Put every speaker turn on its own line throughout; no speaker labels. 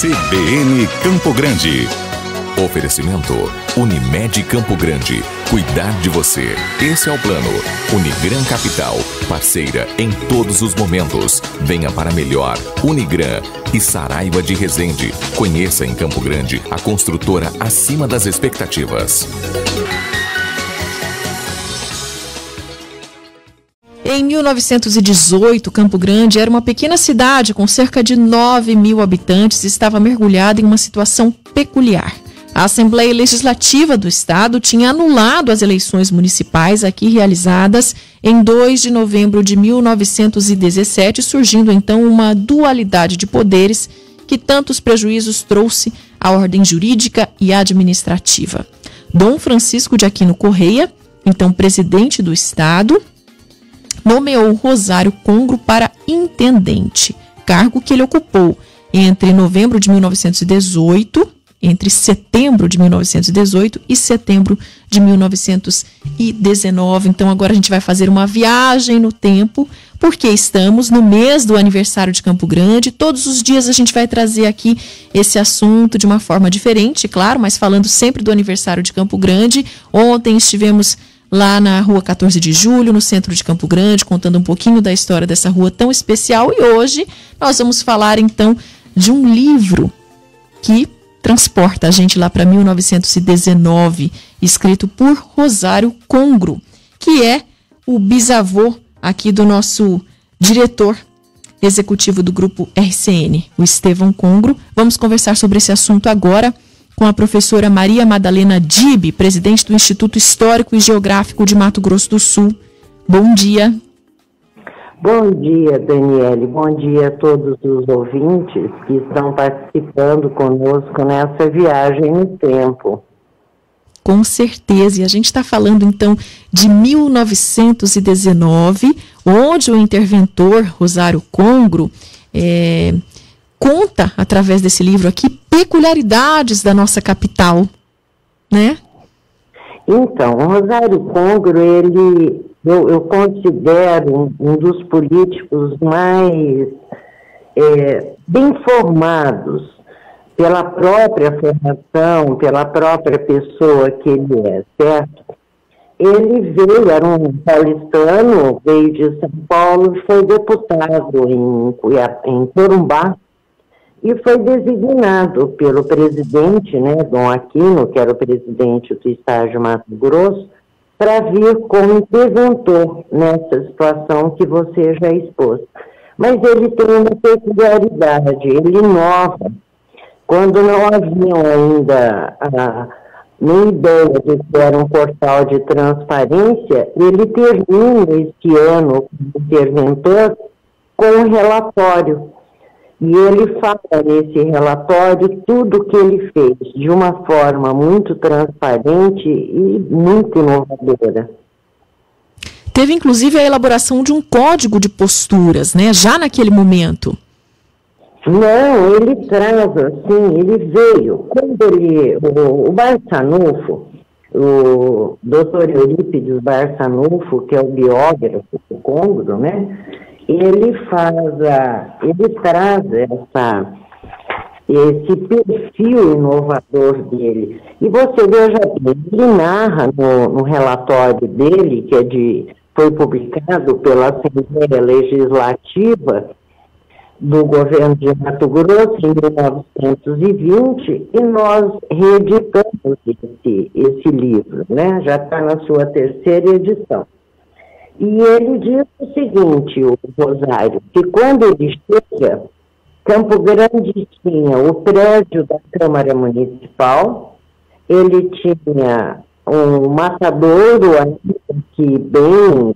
CBN Campo Grande. Oferecimento Unimed Campo Grande. Cuidar de você. Esse é o plano. Unigran Capital. Parceira em todos os momentos. Venha para melhor. Unigran e Saraiva de Resende. Conheça em Campo Grande a construtora acima das expectativas.
Em 1918, Campo Grande era uma pequena cidade com cerca de 9 mil habitantes e estava mergulhada em uma situação peculiar. A Assembleia Legislativa do Estado tinha anulado as eleições municipais aqui realizadas em 2 de novembro de 1917, surgindo então uma dualidade de poderes que tantos prejuízos trouxe à ordem jurídica e administrativa. Dom Francisco de Aquino Correia, então presidente do Estado, nomeou Rosário Congro para intendente, cargo que ele ocupou entre novembro de 1918, entre setembro de 1918 e setembro de 1919. Então agora a gente vai fazer uma viagem no tempo, porque estamos no mês do aniversário de Campo Grande. Todos os dias a gente vai trazer aqui esse assunto de uma forma diferente, claro, mas falando sempre do aniversário de Campo Grande. Ontem estivemos lá na rua 14 de julho, no centro de Campo Grande, contando um pouquinho da história dessa rua tão especial. E hoje nós vamos falar então de um livro que transporta a gente lá para 1919, escrito por Rosário Congro, que é o bisavô aqui do nosso diretor executivo do grupo RCN, o Estevão Congro. Vamos conversar sobre esse assunto agora com a professora Maria Madalena Dib, presidente do Instituto Histórico e Geográfico de Mato Grosso do Sul. Bom dia.
Bom dia, Daniele. Bom dia a todos os ouvintes que estão participando conosco nessa viagem no tempo.
Com certeza. E a gente está falando então de 1919, onde o interventor Rosário Congro é, conta, através desse livro aqui, peculiaridades da nossa capital, né?
Então, o Rosário Congro, ele, eu, eu considero um, dos políticos mais é, bem formados pela própria formação, pela própria pessoa que ele é, certo? Ele veio, era um paulistano, veio de São Paulo, foi deputado em, em Corumbá, e foi designado pelo presidente, né, Dom Aquino, que era o presidente do estágio Mato Grosso, para vir como interventor nessa situação que você já expôs. Mas ele tem uma peculiaridade, ele inova. Quando não haviam ainda a, nem ideia de que era um portal de transparência, ele termina este ano como interventor com um relatório e ele fala nesse relatório tudo o que ele fez, de uma forma muito transparente e muito inovadora.
Teve inclusive a elaboração de um código de posturas, né? Já naquele momento.
Não, ele traz assim, ele veio. Quando ele, o, o Barçanufo, o doutor Eurípides Barçanufo, que é o biógrafo do Congo, né? Ele faz a, ele traz essa, esse perfil inovador dele. E você veja bem, ele narra no, no relatório dele, que é de, foi publicado pela Assembleia Legislativa do governo de Mato Grosso em 1920 e nós reeditamos esse, esse livro, né? já está na sua terceira edição. E ele diz o seguinte, o Rosário, que quando ele chega, Campo Grande tinha o prédio da Câmara Municipal, ele tinha um matadouro que bem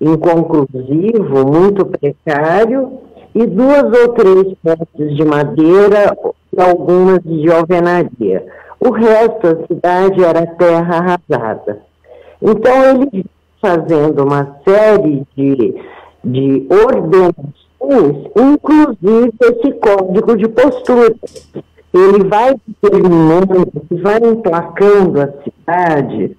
inconclusivo, muito precário, e duas ou três pontes de madeira e algumas de alvenaria. O resto da cidade era terra arrasada. Então ele fazendo uma série de, de ordenações, inclusive esse código de postura. Ele vai determinando, vai emplacando a cidade,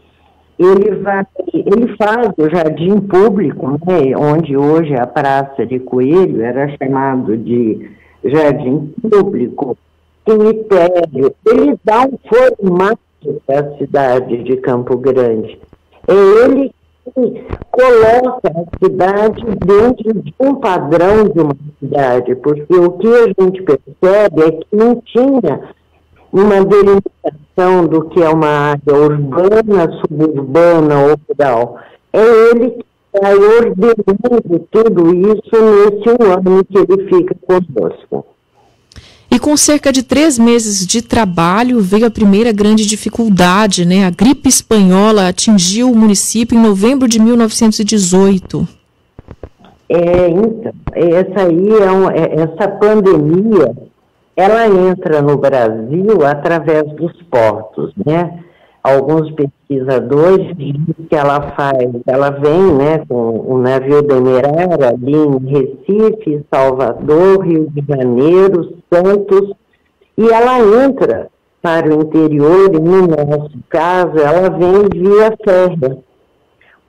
ele vai, ele faz o jardim público, né, onde hoje a Praça de Coelho era chamado de jardim público, cemitério, ele dá um formato para a cidade de Campo Grande. É ele coloca a cidade dentro de um padrão de uma cidade, porque o que a gente percebe é que não tinha uma delimitação do que é uma área urbana, suburbana ou rural. É ele que vai ordenando tudo isso nesse um ano que ele fica conosco.
E com cerca de três meses de trabalho, veio a primeira grande dificuldade, né? A gripe espanhola atingiu o município em novembro de 1918.
É, então, essa aí é, um, é essa pandemia, ela entra no Brasil através dos portos, né? Alguns pesquisadores dizem que ela faz, ela vem né, com o navio Demerara ali em Recife, Salvador, Rio de Janeiro, Santos, e ela entra para o interior, e no nosso caso, ela vem via férrea.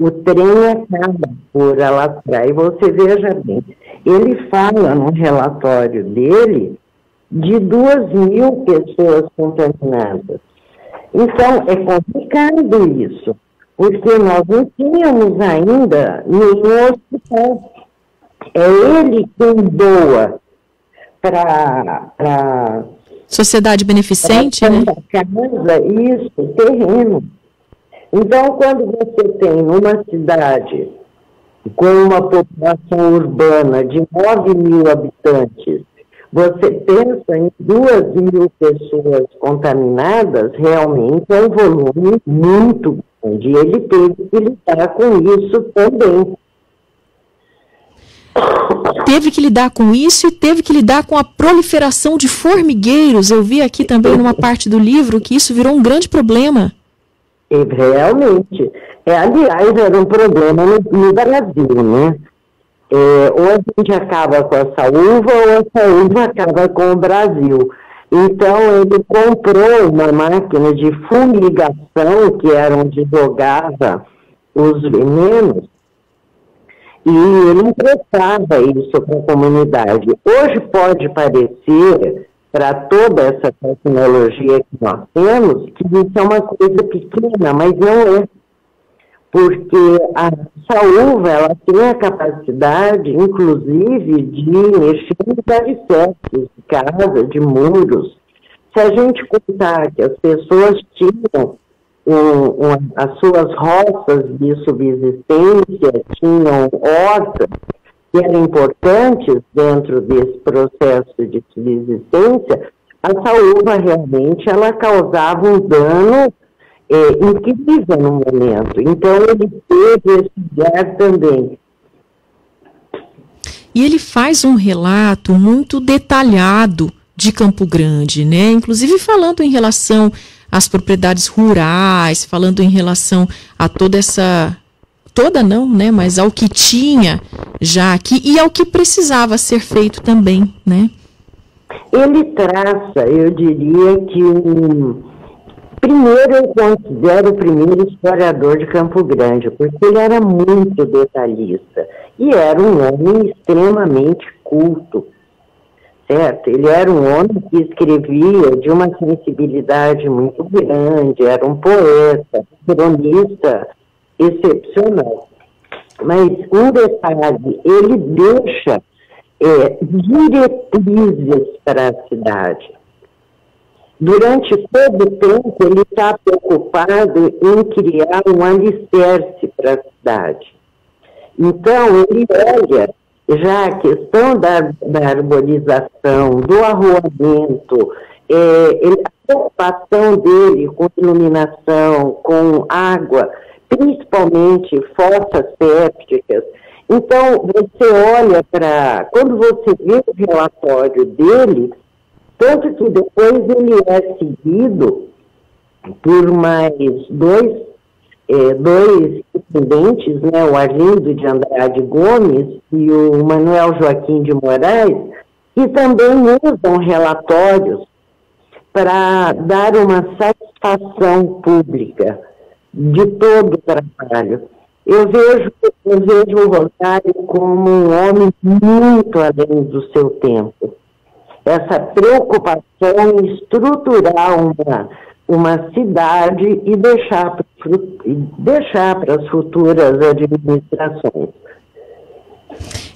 O trem acaba por alastrar. E você veja bem, ele fala no relatório dele de duas mil pessoas contaminadas. Então, é complicado isso, porque nós não tínhamos ainda nenhum hospital. É ele quem doa para.
Sociedade beneficente, né?
Casa, isso, terreno. Então, quando você tem uma cidade com uma população urbana de 9 mil habitantes você pensa em duas mil pessoas contaminadas, realmente é um volume muito grande. E ele teve que lidar com isso também.
Teve que lidar com isso e teve que lidar com a proliferação de formigueiros. Eu vi aqui também numa parte do livro que isso virou um grande problema.
realmente. É, aliás, era um problema no, no Brasil, né? É, ou a gente acaba com essa uva, ou essa uva acaba com o Brasil. Então, ele comprou uma máquina de fumigação, que era onde jogava os venenos, e ele emprestava isso para a comunidade. Hoje pode parecer, para toda essa tecnologia que nós temos, que isso é uma coisa pequena, mas não é porque a saúva ela tem a capacidade, inclusive, de mexer nos alicerces de casa, de muros. Se a gente contar que as pessoas tinham um, um, as suas roças de subsistência, tinham hortas que eram importantes dentro desse processo de subsistência, a saúva realmente ela causava um dano é, incrível no momento. Então, ele teve esse lugar também.
E ele faz um relato muito detalhado de Campo Grande, né? Inclusive falando em relação às propriedades rurais, falando em relação a toda essa toda não, né, mas ao que tinha já aqui e ao que precisava ser feito também, né?
Ele traça, eu diria que um Primeiro, eu considero o primeiro historiador de Campo Grande, porque ele era muito detalhista e era um homem extremamente culto, certo? Ele era um homem que escrevia de uma sensibilidade muito grande, era um poeta, cronista excepcional. Mas um detalhe, ele deixa é, diretrizes para a cidade Durante todo o tempo, ele está preocupado em criar um alicerce para a cidade. Então, ele olha já a questão da, da arborização, do arruamento, é, ele, a preocupação dele com iluminação, com água, principalmente fossas sépticas. Então, você olha para. Quando você vê o relatório dele, tanto que depois ele é seguido por mais dois, é, dois intendentes, né, o Arlindo de Andrade Gomes e o Manuel Joaquim de Moraes, que também usam relatórios para dar uma satisfação pública de todo o trabalho. Eu vejo, eu vejo o Rosário como um homem muito além do seu tempo essa preocupação estruturar uma, uma cidade e deixar, deixar para as futuras administrações.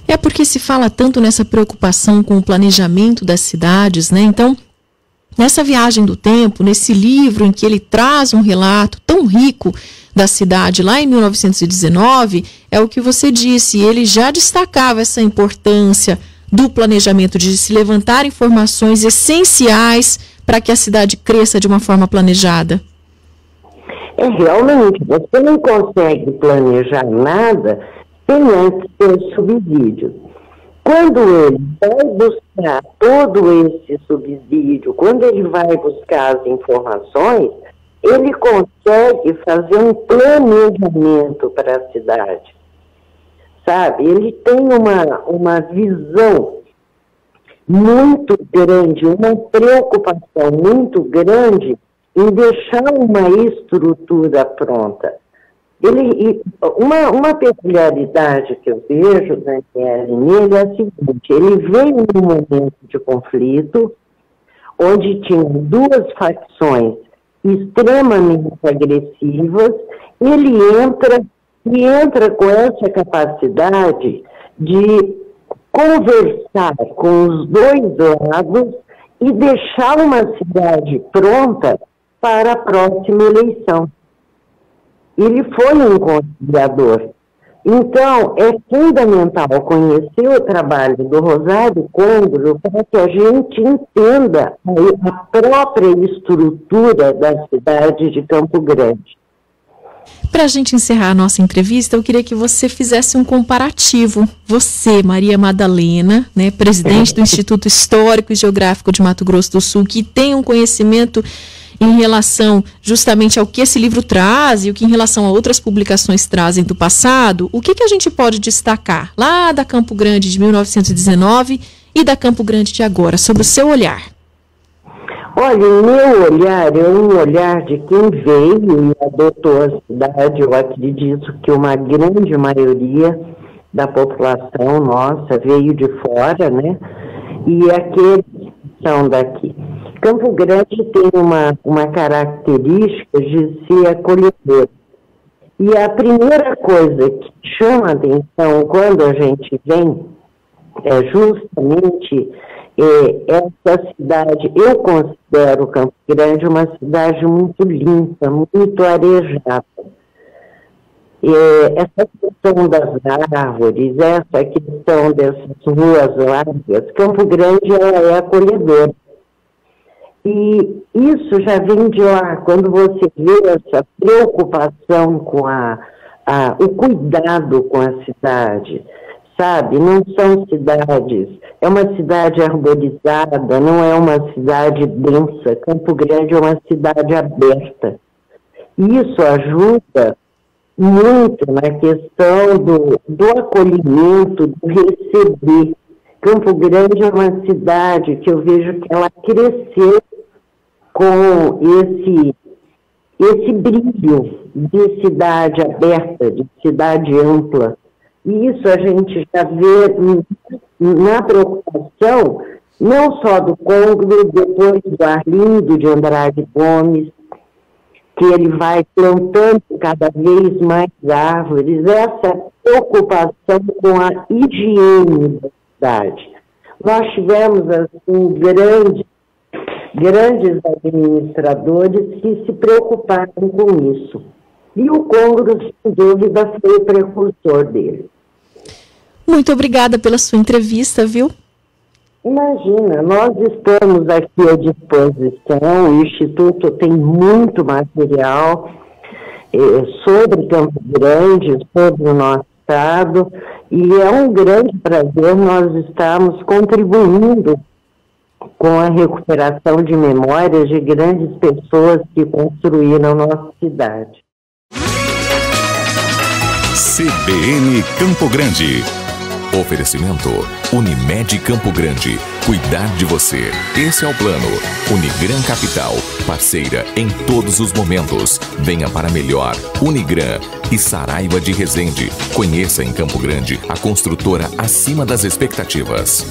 É porque se fala tanto nessa preocupação com o planejamento das cidades, né? Então, nessa viagem do tempo, nesse livro em que ele traz um relato tão rico da cidade lá em 1919, é o que você disse, ele já destacava essa importância do planejamento de se levantar informações essenciais para que a cidade cresça de uma forma planejada.
É realmente, você não consegue planejar nada sem antes ter subsídio. Quando ele vai buscar todo esse subsídio, quando ele vai buscar as informações, ele consegue fazer um planejamento para a cidade. Sabe? Ele tem uma, uma visão muito grande, uma preocupação muito grande em deixar uma estrutura pronta. Ele, uma, uma peculiaridade que eu vejo, Daniele, nele é a seguinte, ele veio num momento de conflito, onde tinha duas facções extremamente agressivas, ele entra e entra com essa capacidade de conversar com os dois lados e deixar uma cidade pronta para a próxima eleição. Ele foi um conciliador. Então, é fundamental conhecer o trabalho do Rosário Condro para que a gente entenda a própria estrutura da cidade de Campo Grande.
Para a gente encerrar a nossa entrevista, eu queria que você fizesse um comparativo. Você, Maria Madalena, né, presidente do Instituto Histórico e Geográfico de Mato Grosso do Sul, que tem um conhecimento em relação justamente ao que esse livro traz e o que em relação a outras publicações trazem do passado, o que, que a gente pode destacar lá da Campo Grande de 1919 e da Campo Grande de agora, sobre o seu olhar?
Olha, o meu olhar é um olhar de quem veio e adotou a cidade. Eu acredito que uma grande maioria da população nossa veio de fora, né? E aqueles que são daqui. Campo Grande tem uma, uma característica de ser acolhedor. E a primeira coisa que chama atenção quando a gente vem é justamente essa cidade. Eu considero Campo Grande uma cidade muito limpa, muito arejada. É, essa questão das árvores, essa questão dessas ruas largas, Campo Grande ela é acolhedora. E isso já vem de lá, quando você vê essa preocupação com a, a, o cuidado com a cidade, sabe? Não são cidades, é uma cidade arborizada, não é uma cidade densa. Campo Grande é uma cidade aberta. Isso ajuda muito na questão do, do acolhimento, do receber. Campo Grande é uma cidade que eu vejo que ela cresceu com esse, esse brilho de cidade aberta, de cidade ampla. E isso a gente já vê na preocupação, não só do Congro, depois do Arlindo de Andrade Gomes, que ele vai plantando cada vez mais árvores, essa preocupação com a higiene da cidade. Nós tivemos, assim, grandes grandes administradores que se preocuparam com isso. E o Congro, sem dúvida, foi o precursor dele.
Muito obrigada pela sua entrevista, viu?
Imagina, nós estamos aqui à disposição, o Instituto tem muito material eh, sobre Campo Grande, sobre o nosso Estado, e é um grande prazer nós estarmos contribuindo com a recuperação de memórias de grandes pessoas que construíram nossa cidade.
CBN Campo Grande. Oferecimento Unimed Campo Grande. Cuidar de você. Esse é o plano. Unigran Capital. Parceira em todos os momentos. Venha para melhor. Unigran e Saraiva de Resende. Conheça em Campo Grande a construtora acima das expectativas.